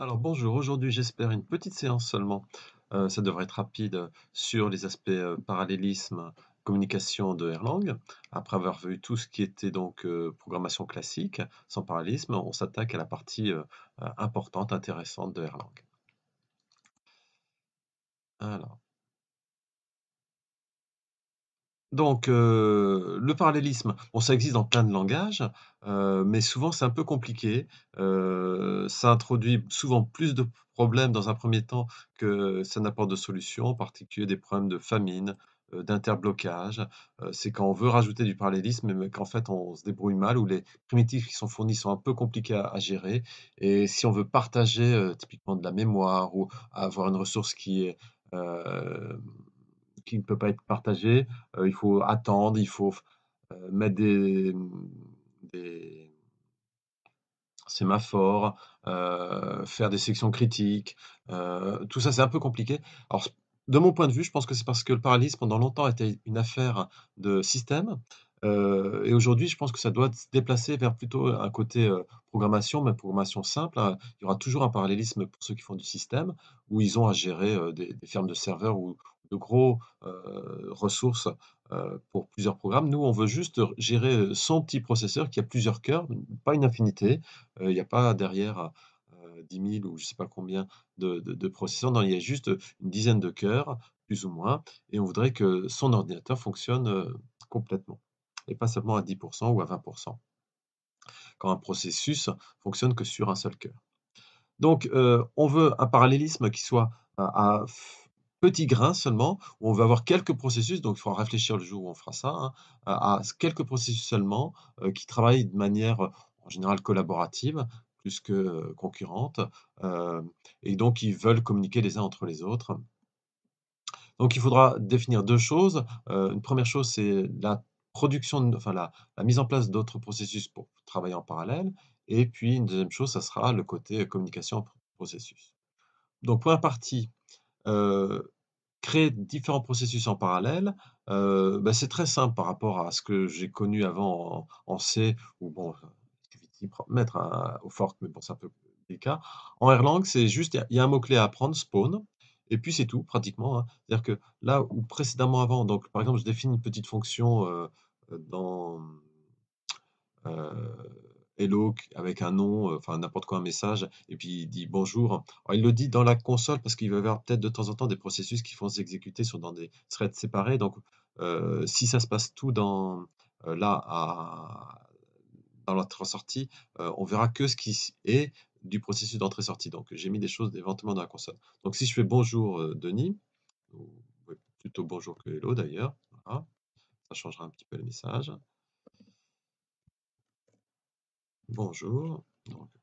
Alors bonjour, aujourd'hui j'espère une petite séance seulement, euh, ça devrait être rapide, sur les aspects euh, parallélisme, communication de Erlang. Après avoir vu tout ce qui était donc euh, programmation classique, sans parallélisme, on s'attaque à la partie importante, intéressante de Erlang. Alors. Donc, euh, le parallélisme, bon, ça existe dans plein de langages, euh, mais souvent c'est un peu compliqué. Euh, ça introduit souvent plus de problèmes dans un premier temps que ça n'apporte de solutions, en particulier des problèmes de famine, d'interblocage. c'est quand on veut rajouter du parallélisme, mais qu'en fait on se débrouille mal, ou les primitifs qui sont fournis sont un peu compliqués à, gérer. Et si on veut partager typiquement de la mémoire ou avoir une ressource qui est qui ne peut pas être partagé. Euh, il faut attendre, il faut euh, mettre des, sémaphores, euh, faire des sections critiques. tout ça, c'est un peu compliqué. Alors, de mon point de vue, je pense que c'est parce que le parallélisme, pendant longtemps, était une affaire de système. et aujourd'hui, je pense que ça doit se déplacer vers plutôt un côté programmation, mais programmation simple. Hein. Il y aura toujours un parallélisme pour ceux qui font du système, où ils ont à gérer des, des fermes de serveurs ou, de gros ressources pour plusieurs programmes. Nous, on veut juste gérer son petit processeur qui a plusieurs cœurs, pas une infinité. Il n'y a pas derrière 10 000 ou je ne sais pas combien de, processeurs. Non, il y a juste une dizaine de cœurs, plus ou moins, et on voudrait que son ordinateur fonctionne complètement, et pas seulement à 10% ou à 20%, quand un processus fonctionne que sur un seul cœur. Donc, on veut un parallélisme qui soit à petit grain seulement, où on va avoir quelques processus, donc il faudra réfléchir le jour où on fera ça, hein, à, quelques processus seulement euh, qui travaillent de manière euh, en général collaborative, plus que euh, concurrente, et donc ils veulent communiquer les uns entre les autres. Donc il faudra définir deux choses. une première chose, c'est la production, enfin la, mise en place d'autres processus pour travailler en parallèle. Et puis une deuxième chose, ça sera le côté communication processus. Donc la partie créer différents processus en parallèle, bah, c'est très simple par rapport à ce que j'ai connu avant en C ou bon, mettre au fork, mais bon, c'est un peu délicat. En Erlang, c'est juste il y a un mot-clé à apprendre, spawn et puis c'est tout pratiquement, hein. C'est-à-dire que là où précédemment avant, donc par exemple, je définis une petite fonction, dans, hello avec un nom, euh, enfin n'importe quoi, un message, et puis il dit bonjour. il le dit dans la console parce qu'il va y avoir peut-être de temps en temps des processus qui vont s'exécuter sur dans des threads séparés. Donc, euh, si ça se passe tout dans euh, là à, dans l'entrée sortie, on verra que ce qui est du processus d'entrée-sortie. Donc, j'ai mis des choses éventuellement dans la console. Donc, si je fais bonjour Denis, ou plutôt bonjour que hello d'ailleurs, ça changera un petit peu le message. Bonjour,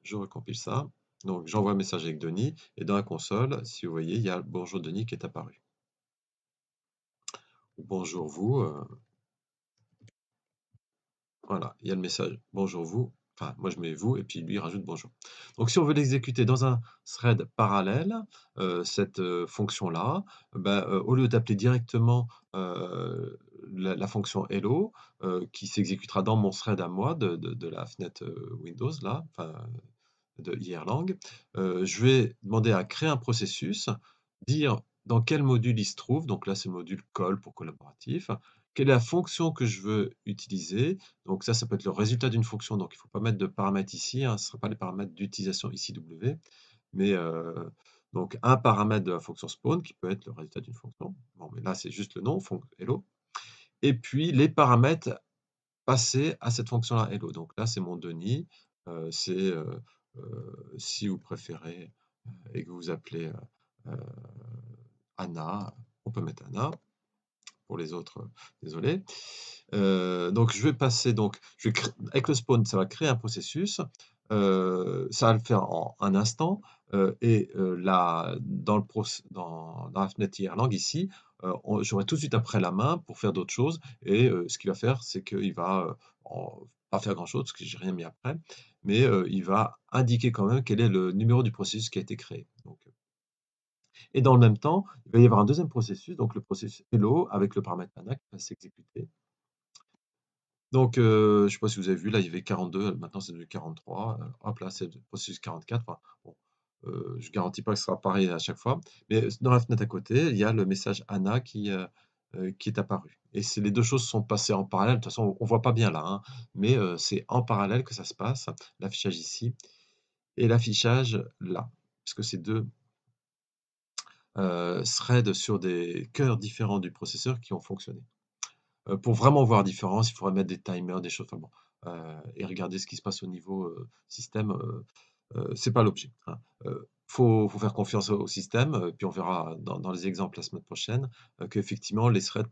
je recompile ça. Donc j'envoie un message avec Denis et dans la console, si vous voyez, il y a bonjour Denis qui est apparu. Bonjour vous. Euh. Voilà, il y a le message bonjour vous. Enfin, moi je mets vous et puis lui rajoute bonjour. Donc si on veut l'exécuter dans un thread parallèle, euh, cette euh, fonction-là, ben, au lieu d'appeler directement la, fonction hello euh, qui s'exécutera dans mon thread à moi de, la fenêtre euh, Windows, là, de IRlang. Euh, je vais demander à créer un processus, dire dans quel module il se trouve, donc là c'est le module call pour collaboratif, quelle est la fonction que je veux utiliser, donc ça, ça peut être le résultat d'une fonction, donc il ne faut pas mettre de paramètres ici, hein, ce ne sera pas les paramètres d'utilisation ici W, mais donc un paramètre de la fonction spawn qui peut être le résultat d'une fonction, bon mais là c'est juste le nom, hello, et puis les paramètres passés à cette fonction-là hello. Donc là, c'est mon Denis, euh, c'est euh, euh, si vous préférez et que vous appelez Anna, on peut mettre Anna. Pour les autres, désolé. donc je vais passer donc, je avec le spawn, ça va créer un processus. ça va le faire en un instant. et là, dans, le dans, la fenêtre Erlang ici, euh, j'aurai tout de suite après la main pour faire d'autres choses. Et euh, ce qu'il va faire, c'est qu'il va euh, pas faire grand chose, parce que j'ai rien mis après, mais il va indiquer quand même quel est le numéro du processus qui a été créé. Et dans le même temps, il va y avoir un deuxième processus, donc le processus hello avec le paramètre ANA qui va s'exécuter. Donc, je ne sais pas si vous avez vu, là, il y avait 42, maintenant c'est devenu 43. hop là, c'est le processus 44. je ne garantis pas que ce sera pareil à chaque fois, mais dans la fenêtre à côté, il y a le message Anna qui, qui est apparu. Et les deux choses sont passées en parallèle. De toute façon, on ne voit pas bien là, hein, mais c'est en parallèle que ça se passe, l'affichage ici et l'affichage là, puisque c'est deux threads sur des cœurs différents du processeur qui ont fonctionné. pour vraiment voir la différence, il faudrait mettre des timers, des choses. Bon, et regarder ce qui se passe au niveau système. c'est pas l'objet. Hein. faut, faut, faire confiance au, système, puis on verra dans, les exemples la semaine prochaine qu'effectivement les threads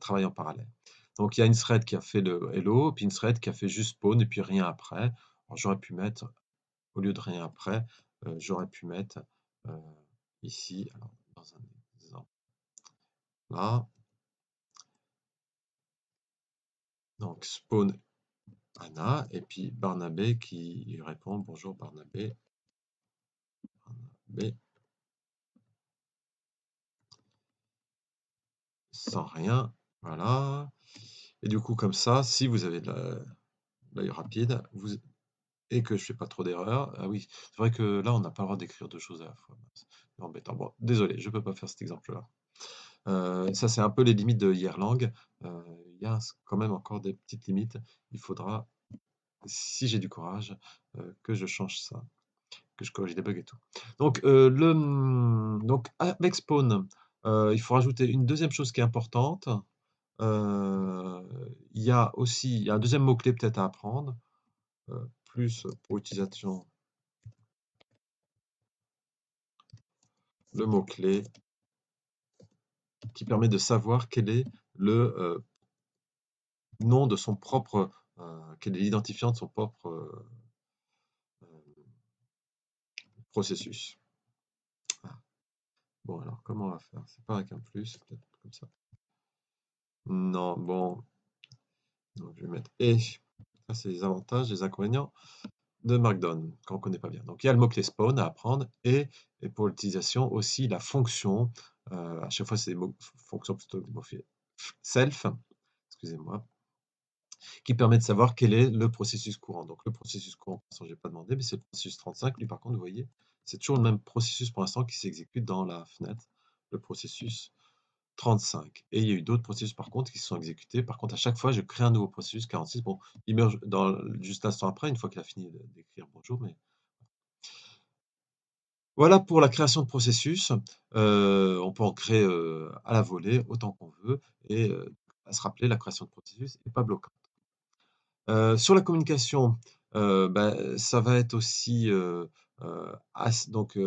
travaillent en parallèle. Donc il y a une thread qui a fait le hello, puis une thread qui a fait juste spawn et puis rien après. J'aurais pu mettre, au lieu de rien après, j'aurais pu mettre ici, alors, dans un exemple, là, donc spawn Anna, et puis Barnabé qui répond Bonjour Barnabé. Barnabé. Sans rien. Voilà. Et du coup, comme ça, si vous avez l'œil rapide, vous, et que je fais pas trop d'erreurs, ah oui, c'est vrai que là, on n'a pas le droit d'écrire deux choses à la fois. Embêtant. Bon, désolé, je ne peux pas faire cet exemple-là. Euh, ça, c'est un peu les limites de Yerlang. Euh, il y a quand même encore des petites limites. Il faudra, si j'ai du courage, euh, que je change ça, que je corrige des bugs et tout. Donc, le, donc avec Spawn, il faut rajouter une deuxième chose qui est importante. il y a aussi un deuxième mot-clé peut-être à apprendre, plus pour utilisation le mot-clé qui permet de savoir quel est le euh, nom de son propre, euh, quel est l'identifiant de son propre euh, processus. Ah. Bon, alors comment on va faire? C'est pas avec un plus, peut-être comme ça. Non, bon. Donc je vais mettre et. Ça, c'est les avantages, les inconvénients de Markdown, qu'on ne connaît pas bien. Donc il y a le mot-clé spawn à apprendre et, et pour l'utilisation aussi la fonction, euh, à chaque fois c'est des fonctions plutôt que des mots self, excusez-moi, qui permet de savoir quel est le processus courant. Donc le processus courant, je n'ai pas demandé, mais c'est le processus 35. Lui par contre, vous voyez, c'est toujours le même processus pour l'instant qui s'exécute dans la fenêtre, le processus 35. Et il y a eu d'autres processus par contre qui se sont exécutés. Par contre, à chaque fois, je crée un nouveau processus 46. Bon, il meurt dans, juste l'instant après, une fois qu'il a fini d'écrire bonjour. Mais... Voilà pour la création de processus. Euh, on peut en créer euh, à la volée autant qu'on veut. Et euh, à se rappeler, la création de processus n'est pas bloquante. sur la communication, ben, ça va être aussi donc,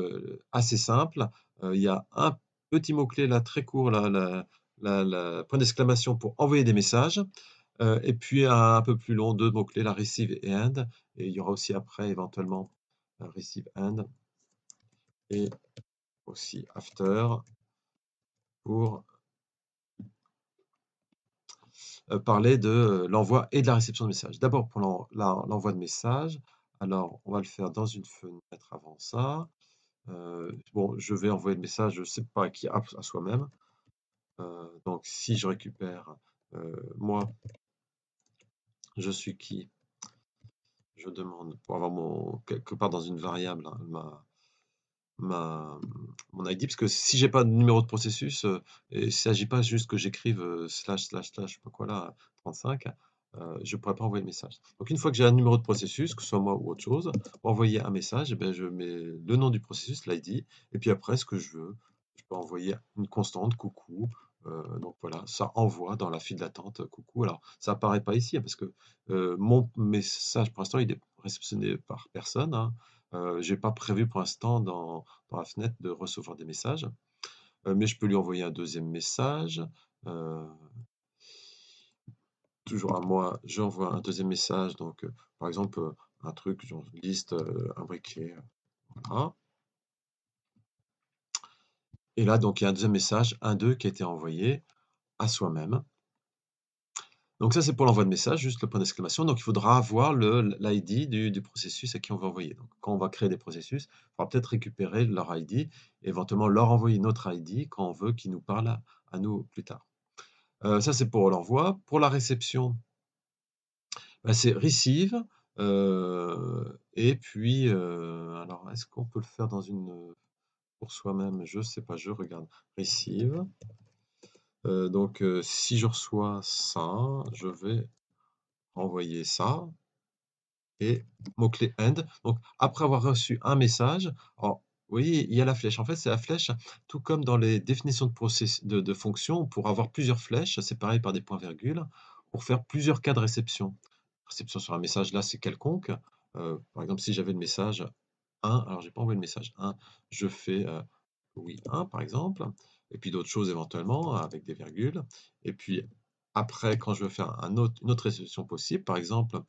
assez simple. il y a un petit mot-clé là très court, là, la, point d'exclamation pour envoyer des messages. Euh, et puis un, peu plus long, deux mots-clés, la receive et end. Et il y aura aussi après éventuellement receive end et aussi after pour euh, parler de l'envoi et de la réception de messages. D'abord pour l'envoi de messages. Alors, on va le faire dans une fenêtre avant ça. Euh, bon, je vais envoyer le message, je ne sais pas à qui, à, soi-même. Euh, donc, si je récupère euh, moi, je suis qui? Je demande pour avoir mon quelque part dans une variable hein, ma, ma, mon ID, parce que si j'ai pas de numéro de processus, il ne s'agit pas juste que j'écrive slash slash slash, je sais pas quoi là, 35, euh, je ne pourrais pas envoyer le message. Donc une fois que j'ai un numéro de processus, que ce soit moi ou autre chose, pour envoyer un message, eh je mets le nom du processus, l'ID, et puis après ce que je veux, je peux envoyer une constante, coucou. Euh, donc voilà, ça envoie dans la file d'attente, coucou. Alors ça apparaît pas ici, hein, parce que euh, mon message pour l'instant il est réceptionné par personne. Hein. je n'ai pas prévu pour l'instant dans, la fenêtre de recevoir des messages. mais je peux lui envoyer un deuxième message toujours à moi, j'envoie un deuxième message. Donc, euh, par exemple, euh, un truc, liste, euh, un briquet. Voilà. Et là, donc, il y a un deuxième message, un 2 qui a été envoyé à soi-même. Donc ça, c'est pour l'envoi de message, juste le point d'exclamation. Donc il faudra avoir l'ID du, processus à qui on va envoyer. Donc quand on va créer des processus, il faudra peut-être récupérer leur ID, éventuellement leur envoyer notre ID quand on veut qu'ils nous parlent à nous plus tard. Euh, ça, c'est pour l'envoi. Pour la réception, bah, c'est receive, et puis, alors est-ce qu'on peut le faire dans une, pour soi-même? Je sais pas, je regarde. Receive. donc si je reçois ça, je vais envoyer ça et mot-clé end. Donc après avoir reçu un message, voyez, il y a la flèche. En fait, c'est la flèche, tout comme dans les définitions de, fonctions, pour avoir plusieurs flèches séparées par des points-virgules, pour faire plusieurs cas de réception. Réception sur un message, là, c'est quelconque. Euh, par exemple, si j'avais le message 1, alors j'ai pas envoyé le message 1, je fais euh, oui 1 par exemple, et puis d'autres choses éventuellement avec des virgules. Et puis après, quand je veux faire une autre réception possible, par exemple,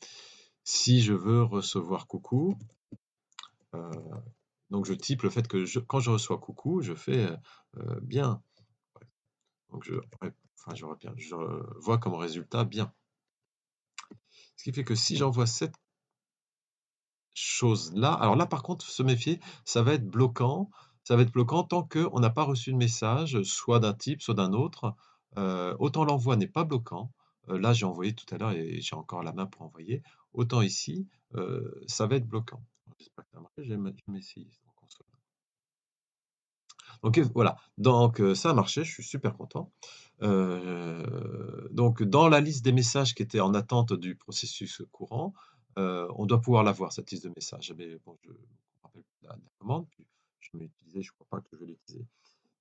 si je veux recevoir coucou, euh, donc je type le fait que quand je reçois coucou, je fais euh, bien. Donc je, enfin, je, je vois comme résultat bien. Ce qui fait que si j'envoie cette chose-là, alors là par contre, se méfier, ça va être bloquant. Ça va être bloquant tant qu'on n'a pas reçu de message, soit d'un type, soit d'un autre. Euh, autant l'envoi n'est pas bloquant. Euh, là, j'ai envoyé tout à l'heure et j'ai encore la main pour envoyer. Autant ici, ça va être bloquant. J'espère que as marqué, je vais console. Donc voilà, donc ça a marché, je suis super content. donc dans la liste des messages qui étaient en attente du processus courant, on doit pouvoir la voir, cette liste de messages. Mais bon, je me rappelle la, la commande, je vais l'utiliser, je ne crois pas que je vais l'utiliser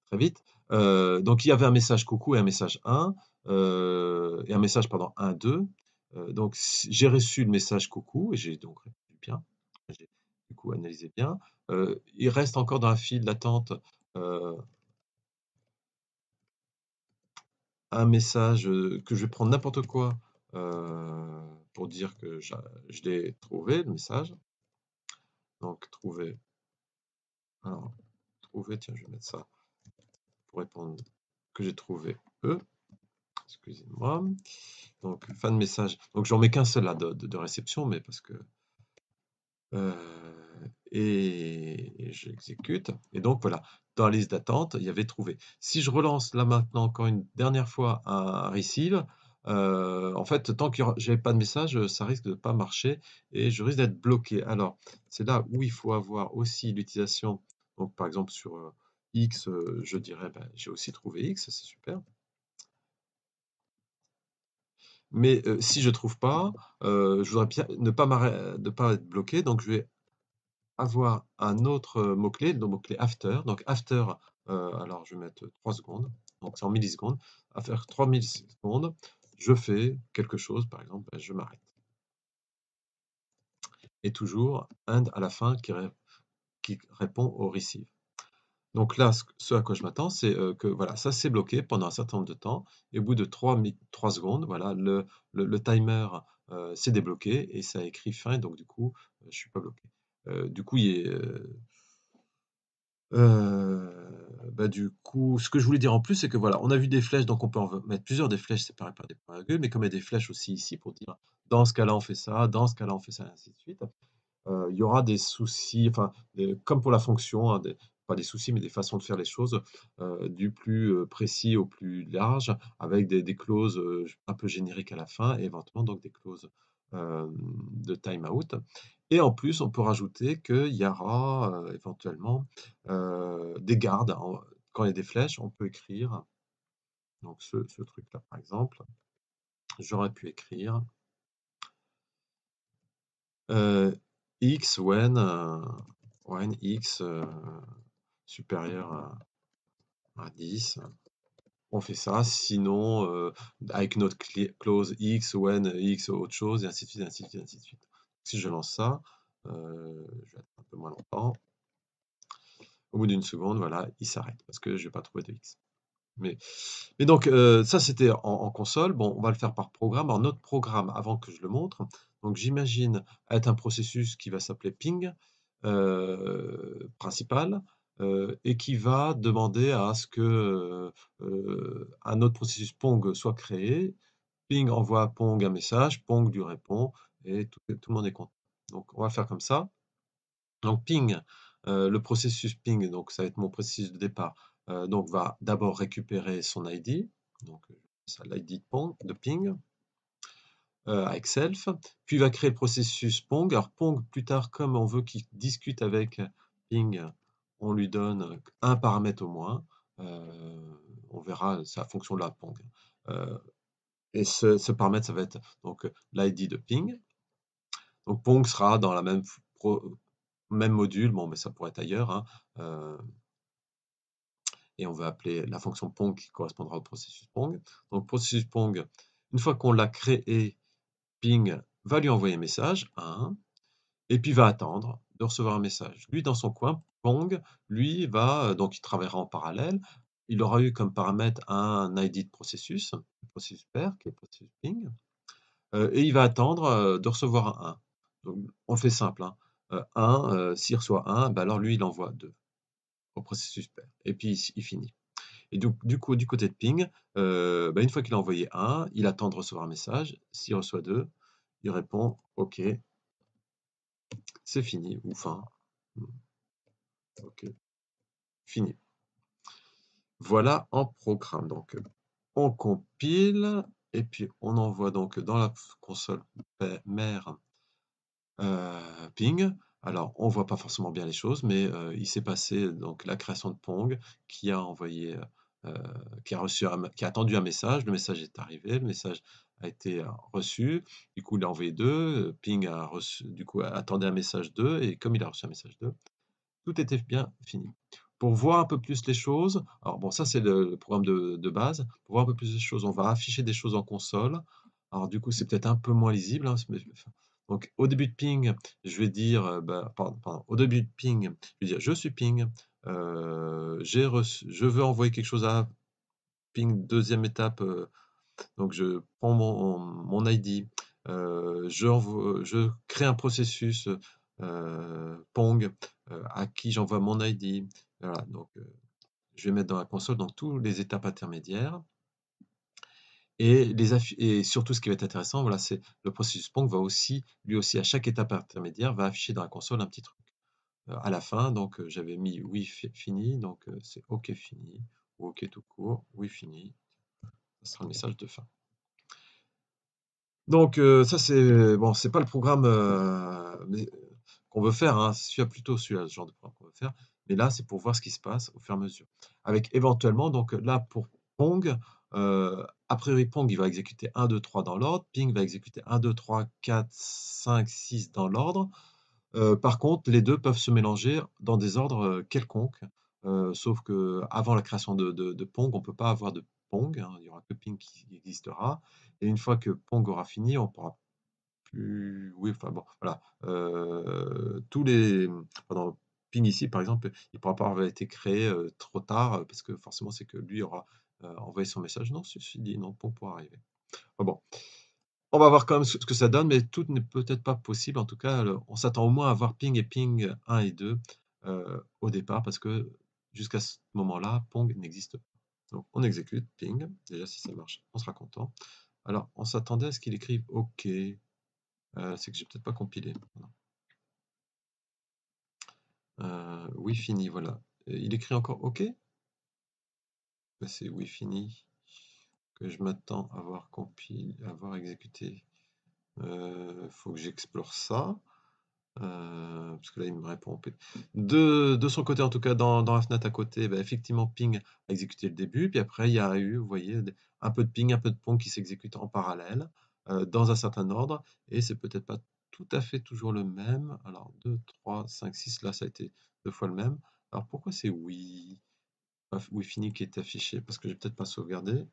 très vite. donc il y avait un message coucou et un message 1, et un message, pardon, 1, 2. donc j'ai reçu le message coucou et j'ai donc répondu bien du coup, analysez bien. il reste encore dans la file d'attente un message que je vais prendre n'importe quoi pour dire que je, l'ai trouvé, le message. Donc, trouver. Alors, trouver, tiens, je vais mettre ça pour répondre que j'ai trouvé E. Excusez-moi. Donc, fin de message. Donc, j'en mets qu'un seul là de, de, réception, mais parce que et j'exécute. Et donc voilà, dans la liste d'attente, il y avait trouvé. Si je relance là maintenant encore une dernière fois un receive, en fait, tant que j'ai pas de message, ça risque de ne pas marcher et je risque d'être bloqué. Alors, c'est là où il faut avoir aussi l'utilisation. Donc, par exemple, sur X, je dirais, ben, j'ai aussi trouvé X, c'est super. Mais si je ne trouve pas, je voudrais ne pas, pas être bloqué, donc je vais avoir un autre mot-clé, le mot-clé after. Donc after, alors je vais mettre 3 secondes, donc c'est en millisecondes. After 3 millisecondes, je fais quelque chose, par exemple, ben, je m'arrête. Et toujours end à la fin qui, qui répond au receive. Donc là, ce à quoi je m'attends, c'est que voilà, ça s'est bloqué pendant un certain nombre de temps. Et au bout de 3, secondes, voilà, le, le, timer s'est débloqué et ça a écrit fin. Donc du coup, je ne suis pas bloqué. du coup, il est, bah, du coup, ce que je voulais dire en plus, c'est que voilà, on a vu des flèches, donc on peut mettre plusieurs des flèches séparées par des points virgules, mais comme il y a des flèches aussi ici pour dire dans ce cas-là on fait ça, dans ce cas-là on fait ça, et ainsi de suite. il y aura des soucis, enfin, comme pour la fonction, hein, pas des soucis, mais des façons de faire les choses, du plus précis au plus large, avec des, clauses un peu génériques à la fin, et éventuellement donc des clauses de timeout. Et en plus, on peut rajouter qu'il y aura éventuellement des gardes. Quand il y a des flèches, on peut écrire, donc ce, ce truc-là par exemple, j'aurais pu écrire x when, when x supérieur à, 10. On fait ça, sinon avec notre clause x, when, x, autre chose, et ainsi de suite, ainsi de suite, ainsi de suite. Si je lance ça, je vais attendre un peu moins longtemps. Au bout d'une seconde, voilà, il s'arrête parce que je n'ai pas trouvé de x. Mais, mais donc, ça c'était en, console. Bon, on va le faire par programme. Alors, notre programme, avant que je le montre, donc j'imagine être un processus qui va s'appeler ping principal. Euh, et qui va demander à ce que euh, un autre processus Pong soit créé. Ping envoie à Pong un message, Pong lui répond et tout, le monde est content. Donc on va faire comme ça. Donc ping, euh, le processus ping, donc ça va être mon processus de départ, donc va d'abord récupérer son ID, donc l'ID de, ping. avec self, puis va créer le processus Pong. Alors Pong, plus tard, comme on veut qu'il discute avec ping, on lui donne un paramètre au moins. on verra sa fonction de la Pong. et ce, paramètre, ça va être donc l'ID de ping. Donc Pong sera dans la même, même module, bon, mais ça pourrait être ailleurs. Hein, et on va appeler la fonction Pong qui correspondra au processus Pong. Donc processus Pong, une fois qu'on l'a créé, ping va lui envoyer un message, 1, et puis va attendre de recevoir un message. Lui, dans son coin, Pong, lui, va, donc il travaillera en parallèle, il aura eu comme paramètre un ID de processus, le processus pair, qui est le processus ping, euh, et il va attendre euh, de recevoir un 1. Donc, on le fait simple, 1, hein. euh, s'il reçoit 1, bah alors lui, il envoie 2 au processus pair, et puis il, finit. Et du coup, du côté de ping, bah, une fois qu'il a envoyé 1, il attend de recevoir un message, s'il reçoit 2, il répond OK, c'est fini ou fin. OK, fini. Voilà en programme. Donc, on compile et puis on envoie donc dans la console mère euh, ping. Alors, on voit pas forcément bien les choses, mais euh, il s'est passé donc la création de Pong qui a envoyé, euh, qui a reçu, qui a attendu un message. Le message est arrivé, le message a été reçu. Du coup, il a envoyé 2. Ping a reçu, du coup, attendait un message 2. Et comme il a reçu un message 2, tout était bien fini. Pour voir un peu plus les choses, alors bon, ça c'est le, programme de, base. Pour voir un peu plus les choses, on va afficher des choses en console. Alors du coup, c'est peut-être un peu moins lisible. Hein, donc au début de ping, je vais dire, bah, pardon, au début de ping, je vais dire je suis ping. Euh, je veux envoyer quelque chose à ping deuxième étape euh, donc je prends mon, ID, euh, je, crée un processus euh, Pong euh, à qui j'envoie mon ID. Voilà, donc je vais mettre dans la console donc toutes les étapes intermédiaires. Et, les et surtout, ce qui va être intéressant, voilà, c'est le processus Pong va aussi, lui aussi, à chaque étape intermédiaire, va afficher dans la console un petit truc. à la fin, donc j'avais mis oui fini, donc c'est OK fini, ou OK tout court, oui fini, ce sera le message de fin. Donc euh, ça c'est bon, c'est pas le programme euh, qu'on veut faire, hein, c'est plutôt celui-là, ce genre de programme qu'on veut faire. Mais là, c'est pour voir ce qui se passe au fur et à mesure. Avec éventuellement, donc là pour Pong, euh, a priori Pong il va exécuter 1, 2, 3 dans l'ordre, Ping va exécuter 1, 2, 3, 4, 5, 6 dans l'ordre. par contre, les deux peuvent se mélanger dans des ordres quelconques, sauf que avant la création de, Pong, on ne peut pas avoir de Pong, hein, il n'y aura que Ping qui existera. Et une fois que Pong aura fini, on pourra. Oui, enfin bon, voilà. Euh, tous les. Pendant Ping ici, par exemple, il ne pourra pas avoir été créé euh, trop tard, parce que forcément, c'est que lui aura euh, envoyé son message. Non, ceci dit, non, Pong pourra arriver. bon. On va voir quand même ce que ça donne, mais tout n'est peut-être pas possible. En tout cas, on s'attend au moins à voir Ping et Ping 1 et 2 au départ, parce que jusqu'à ce moment-là, Pong n'existe pas. Donc on exécute, ping, déjà si ça marche, on sera content. Alors on s'attendait à ce qu'il écrive OK, euh, c'est que j'ai peut-être pas compilé. Euh, oui fini, voilà. il écrit encore OK? Ben, C'est oui fini que je m'attends à avoir compilé, avoir exécuté. Il euh, faut que j'explore ça. Euh, parce que là, il me répond. De, de son côté, en tout cas, dans, dans la fenêtre à côté, bah, effectivement, ping a exécuté le début. Puis après, il y a eu, vous voyez, un peu de ping, un peu de pong qui s'exécute en parallèle, euh, dans un certain ordre. Et c'est peut-être pas tout à fait toujours le même. Alors, 2, 3, 5, 6, là, ça a été deux fois le même. Alors, pourquoi c'est oui? Oui fini qui est affiché? Parce que j'ai peut-être pas sauvegardé.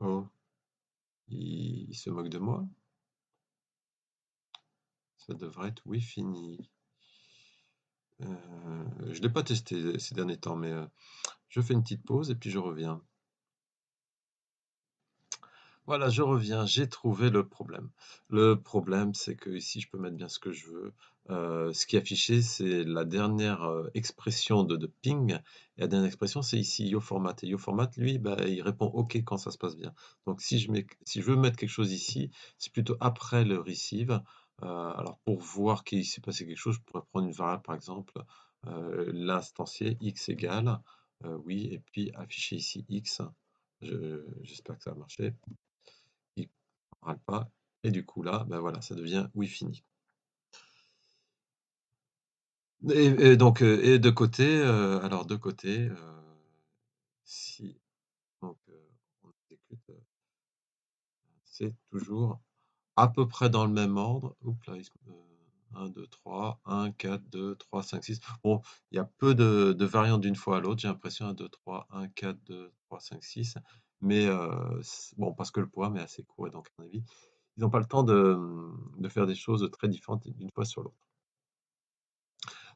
Oh, il se moque de moi. Ça devrait être oui fini. Euh, je ne l'ai pas testé ces derniers temps, mais euh, je fais une petite pause et puis je reviens. Voilà, je reviens, j'ai trouvé le problème. Le problème, c'est que ici, je peux mettre bien ce que je veux. Euh, ce qui est affiché, c'est la dernière euh, expression de, ping. Et la dernière expression, c'est ici YoFormat. Et YoFormat, lui, bah, il répond OK quand ça se passe bien. Donc, si je, veux mettre quelque chose ici, c'est plutôt après le receive. Euh, alors, pour voir qu'il s'est passé quelque chose, je pourrais prendre une variable, par exemple, l'instancier x égale, oui, et puis afficher ici x J'espère que ça va marcher. Pas. Et du coup, là, ben voilà, ça devient oui fini. Et, donc, euh, et de côté, euh, alors de côté, euh, si donc, on exécute, c'est toujours à peu près dans le même ordre. Oups, là, 1, 2, 3, 1, 4, 2, 3, 5, 6. Bon, il y a peu de, de variantes d'une fois à l'autre, j'ai l'impression. 1, 2, 3, 1, 4, 2, 3, 5, 6. Mais bon, parce que le poème est assez court, et donc, à mon avis, ils n'ont pas le temps de, de faire des choses très différentes d'une fois sur l'autre.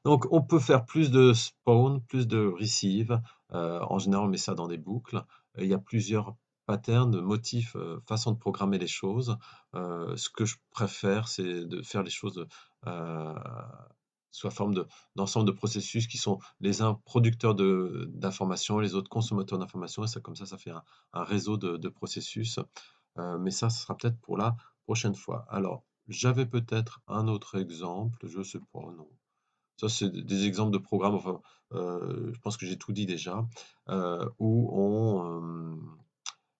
Donc, on peut faire plus de spawn, plus de receive. En général, on met ça dans des boucles. Il y a plusieurs patterns, motifs, façons de programmer les choses. Ce que je préfère, c'est de faire les choses sous forme d'ensemble de, processus qui sont les uns producteurs d'informations, les autres consommateurs d'informations. Et ça, comme ça, ça fait un, réseau de, processus. mais ça, ce sera peut-être pour la prochaine fois. Alors, j'avais peut-être un autre exemple, je sais pas, non. Ça, c'est des exemples de programmes, enfin, euh, je pense que j'ai tout dit déjà, euh, où on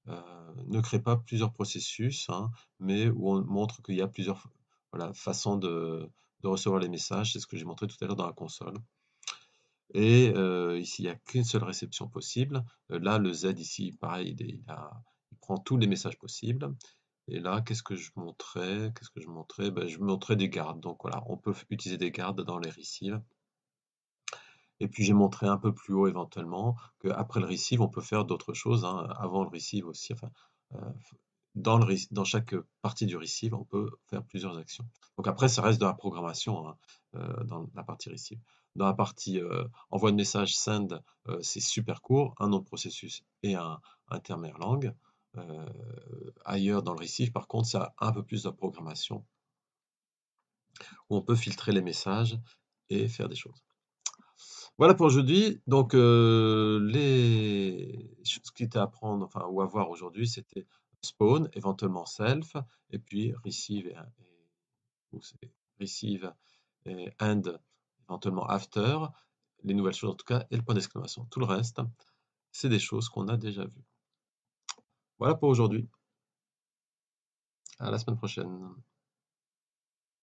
euh, ne crée pas plusieurs processus, hein, mais où on montre qu'il y a plusieurs voilà, façons de, recevoir les messages. C'est ce que j'ai montré tout à l'heure dans la console. Et ici, il n'y a qu'une seule réception possible. là, le Z, ici, pareil, il, il, prend tous les messages possibles. Et là, qu'est-ce que je montrais? Qu'est-ce que je montrais? Ben, Je montrais des gardes. Donc voilà, on peut utiliser des gardes dans les receives. Et puis j'ai montré un peu plus haut éventuellement qu'après le receive, on peut faire d'autres choses. Hein, avant le receive aussi. Euh, dans, dans chaque partie du receive, on peut faire plusieurs actions. Donc après, ça reste de la programmation hein, euh, dans la partie receive. Dans la partie euh, envoi de message send, c'est super court, un nom de processus et un langue. Euh, ailleurs dans le receive, par contre, ça a un peu plus de programmation où on peut filtrer les messages et faire des choses. Voilà pour aujourd'hui. Donc, euh, les choses qui étaient à prendre, enfin, ou à voir aujourd'hui, c'était spawn, éventuellement self, et puis receive et, receive et end, éventuellement after, les nouvelles choses en tout cas, et le point d'exclamation. Tout le reste, c'est des choses qu'on a déjà vues. Voilà pour aujourd'hui. À la semaine prochaine.